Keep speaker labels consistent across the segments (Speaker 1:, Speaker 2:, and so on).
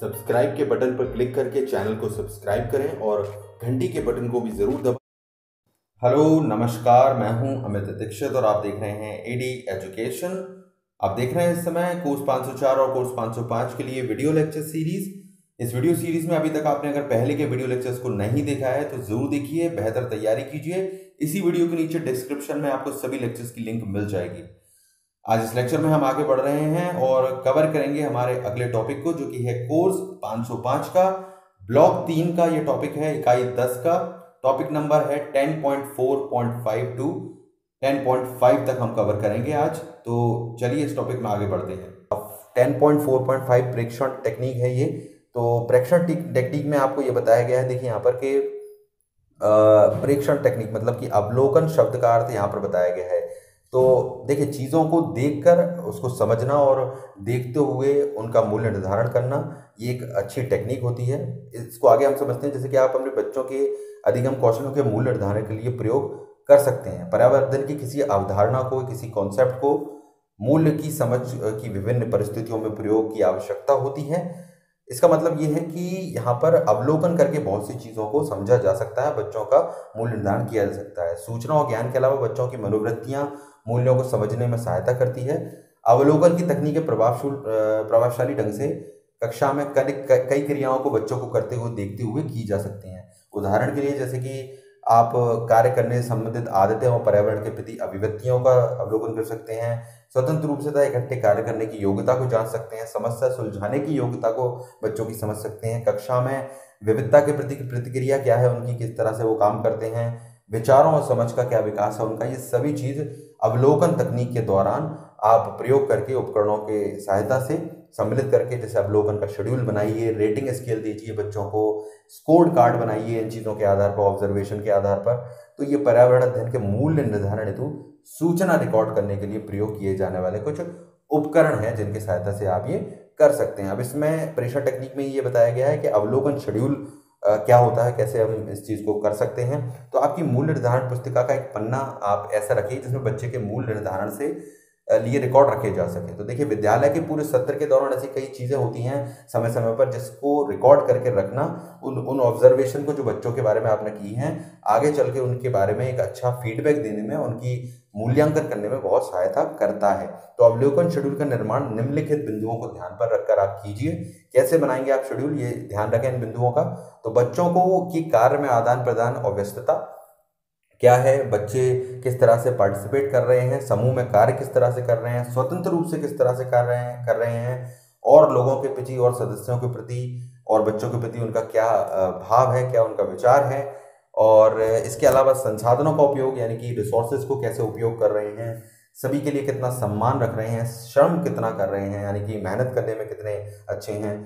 Speaker 1: Subscribe के button पर click करके चैनल को सब्सक्राइब करें और घंटी के बटन को भी ज़रूर दबाएँ हेलो, नमस्कार, मैं हूँ अमित दीक्षित और आप देख रहे हैं एडी एजुकेशन आप देख रहे हैं इस समय कोर्स 504 और कोर्स 505 के लिए वीडियो लेक्चर सीरीज़ इस वीडियो सीरीज़ में अभी तक आपने अगर पहले के वीडियो लेक्चर्स को नहीं देखा है तो ज़रूर देखिए, बेहतर तैयारी कीजिए। इसी वीडियो के नीचे डिस्क्रिप्शन में आपको सभी लेक्चर्स की लिंक मिल जाएगी। आज इस लेक्चर में हम आगे बढ़ रहे हैं और कवर करेंगे हमारे अगले टॉपिक को, जो कि है कोर्स 505 का। ब्लॉक तीन का ये टॉपिक है, इकाई 10 का। टॉपिक नंबर है 10.4.5 टू 10.5 तक हम कवर करेंगे आज। तो चलिए इस टॉपिक में आगे बढ़ते हैं। अब 10.4.5 प्रेक्षण टेक्निक है ये। तो प्रेक्षण टेक्निक में आपको ये बताया गया है, देखिए यहाँ पर कि प्रेक्षण टेक्निक मतलब कि अवलोकन शब्द का अर्थ यहाँ पर बताया गया है। तो देखिए, चीज़ों को देखकर, उसको समझना और देखते हुए उनका मूल्य निर्धारण करना, ये एक अच्छी टेक्निक होती है। इसको आगे हम समझते हैं, जैसे कि आप अपने बच्चों के अधिगम कौशलों के मूल्य निर्धारण के लिए प्रयोग कर सकते हैं। पर्यावरण की किसी अवधारणा को, किसी कॉन्सेप्ट को, मूल्य की समझ की विभिन्न परिस्थितियों में प्रयोग की आवश्यकता होती है। इसका मतलब ये है कि यहाँ पर अवलोकन करके बहुत सी चीज़ों को समझा जा सकता है, बच्चों का मूल्य निर्धारण किया जा सकता है। सूचना और ज्ञान के अलावा बच्चों की मनोवृत्तियाँ मूल्यों को समझने में सहायता करती है। अवलोकन की तकनीकें प्रभावशूल प्रभावशाली ढंग से कक्षा में कई क्रियाओं को बच्चों को करते हुए देखते हुए की जा सकती हैं। उदाहरण के लिए जैसे कि आप कार्य करने से संबंधित आदतें और पर्यावरण के प्रति अभिव्यक्तियों का अवलोकन कर सकते हैं। स्वतंत्र रूप से इकट्ठे कार्य करने की योग्यता को जान सकते हैं। समस्या सुलझाने की योग्यता को बच्चों की समझ सकते हैं। कक्षा में विविधता के प्रति, प्रतिक्रिया क्या है, उनकी किस तरह से वो काम करते हैं। विचारों और समझ का क्या विकास है उनका? ये सभी चीज़ अवलोकन तकनीक के दौरान आप प्रयोग करके उपकरणों के सहायता से सम्मिलित करके, जैसे अवलोकन का शेड्यूल बनाइए रेटिंग स्केल दीजिए बच्चों को स्कोर कार्ड बनाइए इन चीज़ों के आधार पर ऑब्जर्वेशन के आधार पर। तो ये पर्यावरण अध्ययन के मूल्य निर्धारण हेतु सूचना रिकॉर्ड करने के लिए प्रयोग किए जाने वाले कुछ उपकरण हैं जिनकी सहायता से आप ये कर सकते हैं। अब इसमें परीक्षा टेक्निक में ये बताया गया है कि अवलोकन शेड्यूल क्या होता है, कैसे हम इस चीज़ को कर सकते हैं? तो आपकी मूल निर्धारण पुस्तिका का एक पन्ना आप ऐसा रखिए, जिसमें बच्चे के मूल निर्धारण से लिए रिकॉर्ड रखे जा सके। तो देखिए, विद्यालय के पूरे सत्र के दौरान ऐसी कई चीज़ें होती हैं समय समय पर जिसको रिकॉर्ड करके रखना, उन उन ऑब्जर्वेशन को जो बच्चों के बारे में आपने की हैं, आगे चल के उनके बारे में एक अच्छा फीडबैक देने में, उनकी मूल्यांकन करने में बहुत सहायता करता है। तो अवलोकन शेड्यूल का निर्माण निम्नलिखित बिंदुओं को ध्यान पर रखकर आप कीजिए। कैसे बनाएँगे आप शेड्यूल? ये ध्यान रखें इन बिंदुओं का। तो बच्चों को की कार्य में आदान प्रदान और व्यस्तता क्या है? बच्चे किस तरह से पार्टिसिपेट कर रहे हैं? समूह में कार्य किस तरह से कर रहे हैं? स्वतंत्र रूप से किस तरह से कर रहे हैं? कर रहे हैं। और लोगों के प्रति और सदस्यों के प्रति और बच्चों के प्रति उनका क्या भाव है? क्या उनका विचार है? और इसके अलावा संसाधनों का उपयोग, यानी कि रिसोर्सेज को कैसे उपयोग कर रहे हैं, सभी के लिए कितना सम्मान रख रहे हैं, श्रम कितना कर रहे हैं, यानी कि मेहनत करने में कितने अच्छे हैं,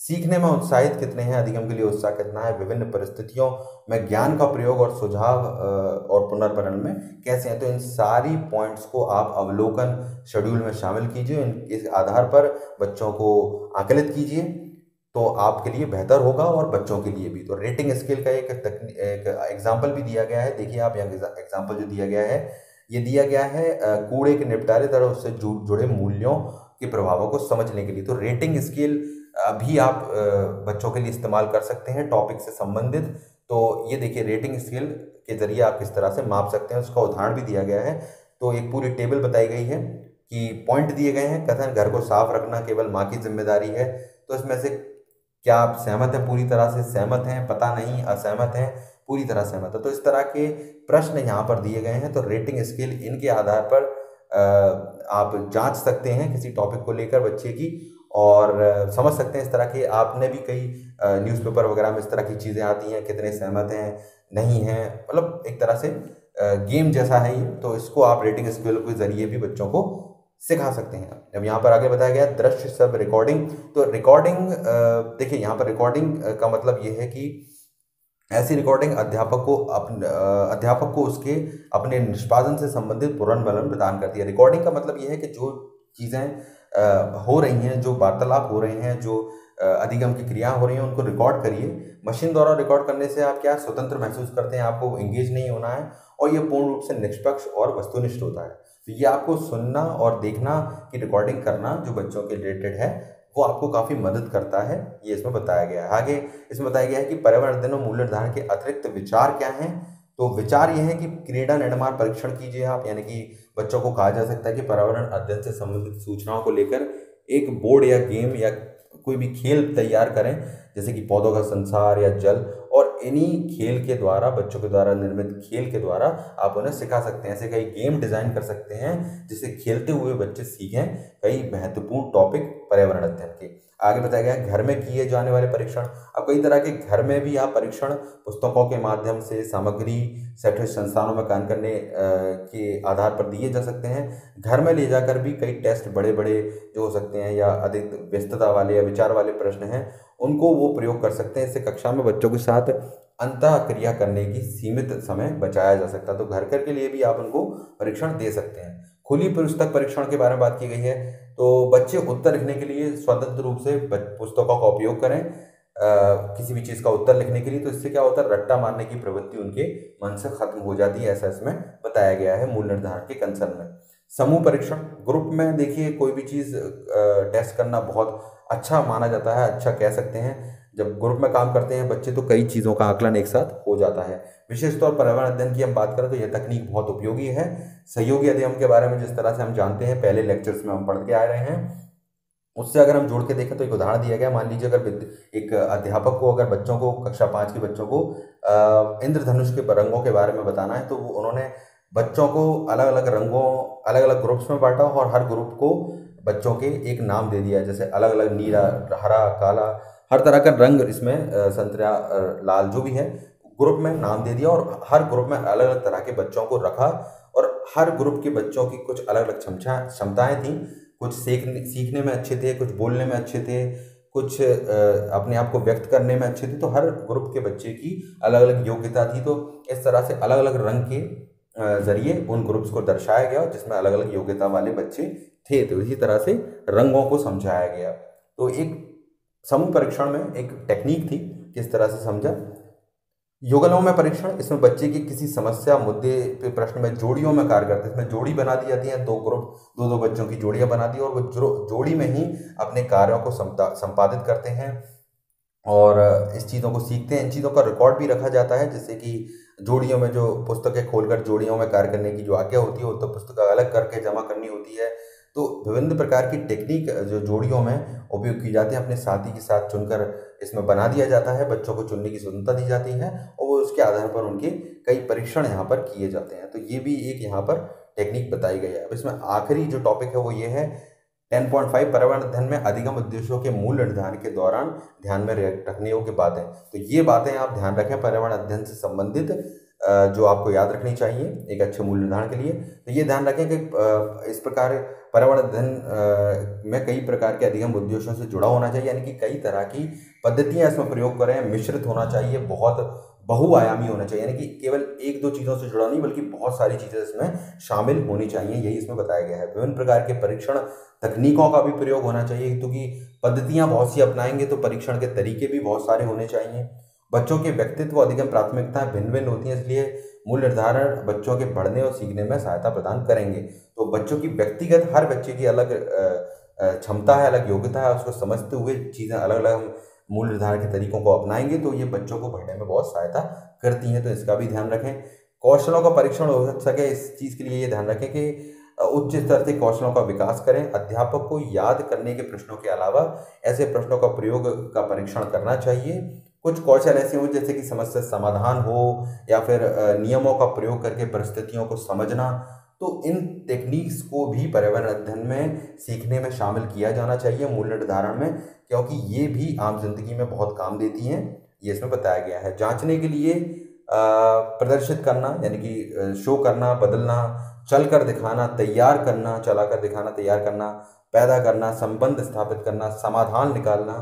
Speaker 1: सीखने में उत्साहित कितने हैं, अधिगम के लिए उत्साह कितना है, विभिन्न परिस्थितियों में ज्ञान का प्रयोग और सुझाव और पुनर्भरण में कैसे हैं तो इन सारी पॉइंट्स को आप अवलोकन शेड्यूल में शामिल कीजिए इस आधार पर बच्चों को आकलित कीजिए। तो आपके लिए बेहतर होगा और बच्चों के लिए भी। तो रेटिंग स्केल का एक एक एग्ज़ाम्पल भी दिया गया है। देखिए आप यहाँ एग्ज़ाम्पल जो दिया गया है, ये दिया गया है कूड़े के निपटारे तरह उससे जुड़े मूल्यों के प्रभावों को समझने के लिए। तो रेटिंग स्केल भी आप बच्चों के लिए इस्तेमाल कर सकते हैं टॉपिक से संबंधित। तो ये देखिए रेटिंग स्केल के ज़रिए आप किस तरह से माप सकते हैं, उसका उदाहरण भी दिया गया है। तो एक पूरी टेबल बताई गई है कि पॉइंट दिए गए हैं, कथन घर को साफ़ रखना केवल माँ की ज़िम्मेदारी है। तो इसमें से क्या आप सहमत हैं? पूरी तरह से सहमत हैं? पता नहीं, असहमत हैं? पूरी तरह सहमत है। तो इस तरह के प्रश्न यहाँ पर दिए गए हैं। तो रेटिंग स्केल इनके आधार पर आप जाँच सकते हैं किसी टॉपिक को लेकर बच्चे की और समझ सकते हैं इस तरह के। आपने भी कई न्यूज़पेपर वगैरह में इस तरह की चीज़ें आती हैं, कितने सहमत हैं, नहीं हैं मतलब एक तरह से गेम जैसा है ये। तो इसको आप रेटिंग स्केल के ज़रिए भी बच्चों को सिखा सकते हैं। अब यहाँ पर आगे बताया गया दृश्य सब रिकॉर्डिंग तो रिकॉर्डिंग देखिए यहाँ पर रिकॉर्डिंग का मतलब ये है कि ऐसी रिकॉर्डिंग अध्यापक को अपने अध्यापक को उसके अपने निष्पादन से संबंधित पुनर्बलन प्रदान करती है। रिकॉर्डिंग का मतलब यह है कि जो चीज़ें हो रही हैं, जो वार्तालाप हो रहे हैं, जो अधिगम की क्रिया हो रही हैं, उनको रिकॉर्ड करिए। मशीन द्वारा रिकॉर्ड करने से आप क्या स्वतंत्र महसूस करते हैं? आपको इंगेज नहीं होना है और ये पूर्ण रूप से निष्पक्ष और वस्तुनिष्ठ होता है। तो ये आपको सुनना और देखना की रिकॉर्डिंग करना जो बच्चों के रिलेटेड है, वो आपको काफ़ी मदद करता है। ये इसमें बताया गया है। आगे इसमें बताया गया है कि पर्यावरण अध्ययन और मूल्य निर्धारण के अतिरिक्त विचार क्या हैं? तो विचार ये है कि क्रीडा निर्माण परीक्षण कीजिए आप, यानी कि बच्चों को कहा जा सकता है कि पर्यावरण अध्ययन से संबंधित सूचनाओं को लेकर एक बोर्ड या गेम या कोई भी खेल तैयार करें जैसे कि पौधों का संसार या जल और इन्हीं खेल के द्वारा, बच्चों के द्वारा, निर्मित खेल के द्वारा आप उन्हें सिखा सकते हैं। ऐसे कई गेम डिज़ाइन कर सकते हैं जिसे खेलते हुए बच्चे सीखें कई महत्वपूर्ण टॉपिक पर्यावरण अध्ययन के। आगे बताया गया घर में किए जाने वाले परीक्षण। अब कई तरह के घर में भी आप परीक्षण पुस्तकों के माध्यम से, सामग्री शैक्षिक संस्थानों में काम करने के आधार पर दिए जा सकते हैं। घर में ले जाकर भी कई टेस्ट बड़े बड़े जो हो सकते हैं या अधिक व्यस्तता वाले या विचार वाले प्रश्न हैं, उनको वो प्रयोग कर सकते हैं। इससे कक्षा में बच्चों के साथ अंत क्रिया करने की सीमित समय बचाया जा सकता है। तो घर घर के लिए भी आप उनको परीक्षण दे सकते हैं। खुली पुस्तक परीक्षण के बारे में बात की गई है। तो बच्चे उत्तर लिखने के लिए स्वतंत्र रूप से पुस्तकों का उपयोग करें। आ, किसी भी चीज़ का उत्तर लिखने के लिए। तो इससे क्या होता है? रट्टा मारने की प्रवृत्ति उनके मन से खत्म हो जाती है ऐसा इसमें बताया गया है मूल निर्धारण के कंसर्न में। समूह परीक्षण। ग्रुप में देखिए कोई भी चीज़ टेस्ट करना बहुत अच्छा माना जाता है अच्छा कह सकते हैं। जब ग्रुप में काम करते हैं बच्चे तो कई चीज़ों का आकलन एक साथ हो जाता है। विशेष तौर पर पर्यावरण अध्ययन की हम बात करें तो यह तकनीक बहुत उपयोगी है। सहयोगी अध्ययन के बारे में जिस तरह से हम जानते हैं, पहले लेक्चर्स में हम पढ़ के आ रहे हैं। उससे अगर हम जोड़ के देखें तो एक उदाहरण दिया गया। मान लीजिए अगर एक अध्यापक को, अगर बच्चों को, कक्षा पाँच के बच्चों को इंद्रधनुष के रंगों के बारे में बताना है तो उन्होंने बच्चों को अलग अलग रंगों अलग अलग ग्रुप्स में बांटा और हर ग्रुप को बच्चों के एक नाम दे दिया। जैसे अलग अलग नीला, हरा, काला हर तरह का रंग इसमें संतरा लाल जो भी है, ग्रुप में नाम दे दिया और हर ग्रुप में अलग अलग तरह के बच्चों को रखा और हर ग्रुप के बच्चों की कुछ अलग अलग क्षमता, क्षमताएँ थीं। कुछ सीखने सीखने में अच्छे थे, कुछ बोलने में अच्छे थे, कुछ अपने आप को व्यक्त करने में अच्छे थे तो हर ग्रुप के बच्चे की अलग अलग योग्यता थी। तो इस तरह से अलग अलग रंग के ज़रिए उन ग्रुप्स को दर्शाया गया जिसमें अलग अलग योग्यता वाले बच्चे थे तो इसी तरह से रंगों को समझाया गया। तो एक समूह परीक्षण में एक टेक्निक थी किस तरह से समझा? युगलों में परीक्षण इसमें बच्चे की किसी समस्या मुद्दे पे प्रश्न में जोड़ियों में कार्य करते इसमें जोड़ी बना दी जाती है दो ग्रुप दो दो बच्चों की जोड़ियाँ बना दी और वो जो, जोड़ी में ही अपने कार्यों को संपादित करते हैं और इस चीज़ों को सीखते हैं। इन चीज़ों का रिकॉर्ड भी रखा जाता है जैसे कि जोड़ियों में जो पुस्तकें खोलकर जोड़ियों में कार्य करने की जो आज्ञा होती है वो तो पुस्तक अलग करके जमा करनी होती है। तो विभिन्न प्रकार की टेक्निक जो जोड़ियों में उपयोग की जाती है, अपने साथी के साथ चुनकर इसमें बना दिया जाता है, बच्चों को चुनने की स्वतंत्रता दी जाती है और वो उसके आधार पर उनके कई परीक्षण यहाँ पर किए जाते हैं। तो ये भी एक यहाँ पर टेक्निक बताई गई है। अब इसमें आखिरी जो टॉपिक है वो ये है टेन पॉइंट फाइव पर्यावरण अध्ययन में अधिगम उद्देश्यों के मूल निर्धारण के दौरान ध्यान में रखने योग्य बातें। तो ये बातें आप ध्यान रखें पर्यावरण अध्ययन से संबंधित जो आपको याद रखनी चाहिए एक अच्छे मूल्य निर्धारण के लिए। तो ये ध्यान रखें कि इस प्रकार पर्यावरण अध्ययन में कई प्रकार के अधिगम उद्देश्यों से जुड़ा होना चाहिए, यानी कि कई तरह की पद्धतियाँ इसमें प्रयोग करें, मिश्रित होना चाहिए, बहुत बहुआयामी होना चाहिए, यानी कि केवल एक दो चीज़ों से जुड़ा नहीं, बल्कि बहुत सारी चीज़ें इसमें शामिल होनी चाहिए, यही इसमें बताया गया है। विभिन्न प्रकार के परीक्षण तकनीकों का भी प्रयोग होना चाहिए, क्योंकि पद्धतियाँ बहुत सी अपनाएँगे तो परीक्षण के तरीके भी बहुत सारे होने चाहिए। बच्चों के व्यक्तित्व अधिगम प्राथमिकताएँ भिन्न भिन्न होती हैं, इसलिए मूल निर्धारण बच्चों के बढ़ने और सीखने में सहायता प्रदान करेंगे। तो बच्चों की व्यक्तिगत, हर बच्चे की अलग क्षमता है, अलग योग्यता है, उसको समझते हुए चीज़ें अलग अलग मूल निर्धारण के तरीकों को अपनाएँगे तो ये बच्चों को पढ़ने में बहुत सहायता करती हैं। तो इसका भी ध्यान रखें। कौशलों का परीक्षण हो सके, इस चीज़ के लिए ये ध्यान रखें कि उच्च स्तर से कौशलों का विकास करें। अध्यापक को याद करने के प्रश्नों के अलावा ऐसे प्रश्नों का प्रयोग का परीक्षण करना चाहिए। कुछ कौशल ऐसे हों जैसे कि समस्या समाधान हो या फिर नियमों का प्रयोग करके परिस्थितियों को समझना तो इन टेक्निक्स को भी पर्यावरण अध्ययन में सीखने में शामिल किया जाना चाहिए मूल निर्धारण में, क्योंकि ये भी आम ज़िंदगी में बहुत काम देती हैं। ये इसमें बताया गया है। जांचने के लिए प्रदर्शित करना, यानी कि शो करना, बदलना चल कर दिखाना, तैयार करना चला कर दिखाना, तैयार करना, पैदा करना, संबंध स्थापित करना, समाधान निकालना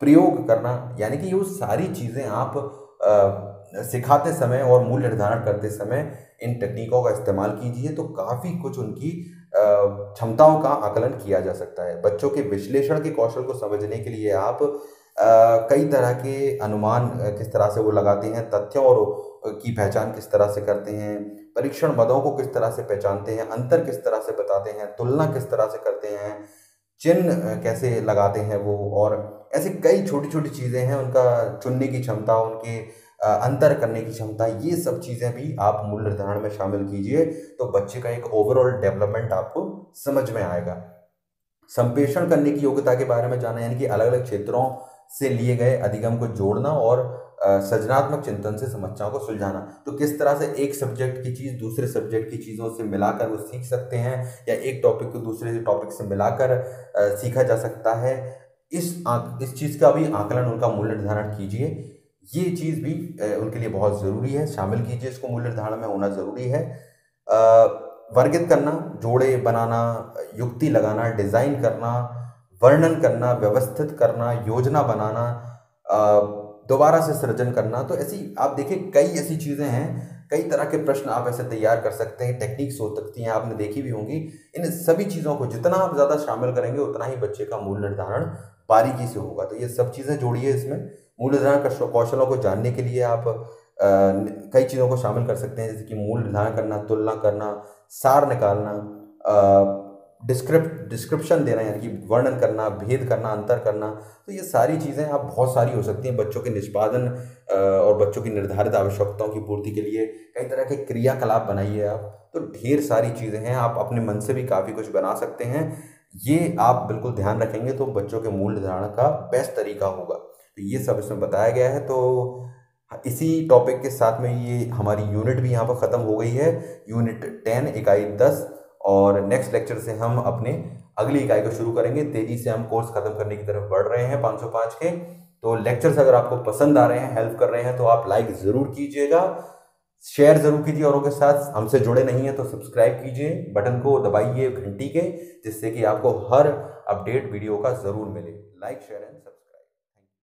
Speaker 1: प्रयोग करना यानी कि ये सारी चीज़ें आप आ, सिखाते समय और मूल्य निर्धारण करते समय इन तकनीकों का इस्तेमाल कीजिए तो काफ़ी कुछ उनकी क्षमताओं का आकलन किया जा सकता है। बच्चों के विश्लेषण के कौशल को समझने के लिए आप आ, कई तरह के अनुमान किस तरह से वो लगाते हैं तथ्यों और की पहचान किस तरह से करते हैं परीक्षण मदों को किस तरह से पहचानते हैं अंतर किस तरह से बताते हैं तुलना किस तरह से करते हैं चिन्ह कैसे लगाते हैं वो और ऐसे कई छोटी छोटी चीज़ें हैं, उनका चुनने की क्षमता, उनके अंतर करने की क्षमता, ये सब चीज़ें भी आप मूल निर्धारण में शामिल कीजिए तो बच्चे का एक ओवरऑल डेवलपमेंट आपको समझ में आएगा। संप्रेषण करने की योग्यता के बारे में जाना, यानी कि अलग अलग क्षेत्रों से लिए गए अधिगम को जोड़ना और सृजनात्मक चिंतन से समस्याओं को सुलझाना। तो किस तरह से एक सब्जेक्ट की चीज़ दूसरे सब्जेक्ट की चीज़ों से मिलाकर वो सीख सकते हैं, या एक टॉपिक को दूसरे टॉपिक से मिलाकर सीखा जा सकता है इस इस चीज़ का भी आकलन, उनका मूल्य निर्धारण कीजिए। ये चीज़ भी उनके लिए बहुत ज़रूरी है। शामिल कीजिए इसको मूल्य निर्धारण में, होना ज़रूरी है। वर्गित करना, जोड़े बनाना, युक्ति लगाना, डिज़ाइन करना, वर्णन करना, व्यवस्थित करना, योजना बनाना दोबारा से सृजन करना। तो ऐसी, आप देखें कई ऐसी चीज़ें हैं। कई तरह के प्रश्न आप ऐसे तैयार कर सकते हैं, टेक्निक्स हो सकती हैं, आपने देखी भी होंगी। इन सभी चीज़ों को जितना आप ज़्यादा शामिल करेंगे, उतना ही बच्चे का मूल निर्धारण बारीकी से होगा। तो ये सब चीज़ें जोड़िए इसमें। मूल निर्धारण कौशलों को जानने के लिए आप कई चीज़ों को शामिल कर सकते हैं, जैसे कि मूल निर्धारण करना, तुलना करना, सार निकालना डिस्क्रिप्ट डिस्क्रिप्शन देना, यानी कि वर्णन करना, भेद करना, अंतर करना। तो ये सारी चीज़ें आप बहुत सारी हो सकती हैं बच्चों के निष्पादन और बच्चों की निर्धारित आवश्यकताओं की पूर्ति के लिए। कई तरह के क्रियाकलाप बनाइए आप। तो ढेर सारी चीज़ें हैं, आप अपने मन से भी काफ़ी कुछ बना सकते हैं। ये आप बिल्कुल ध्यान रखेंगे तो बच्चों के मूल निर्धारण का बेस्ट तरीका होगा। तो ये सब इसमें बताया गया है तो इसी टॉपिक के साथ में ये हमारी यूनिट भी यहाँ पर ख़त्म हो गई है। यूनिट टेन इकाई दस और नेक्स्ट लेक्चर से हम अपने अगली इकाई को शुरू करेंगे। तेज़ी से हम कोर्स खत्म करने की तरफ़ बढ़ रहे हैं 505 के। तो लेक्चर्स अगर आपको पसंद आ रहे हैं हेल्प कर रहे हैं तो आप लाइक ज़रूर कीजिएगा। शेयर ज़रूर कीजिए औरों के साथ। हमसे जुड़े नहीं हैं तो सब्सक्राइब कीजिए, बटन को दबाइए घंटी के, जिससे कि आपको हर अपडेट वीडियो का ज़रूर मिले। Like, share and subscribe.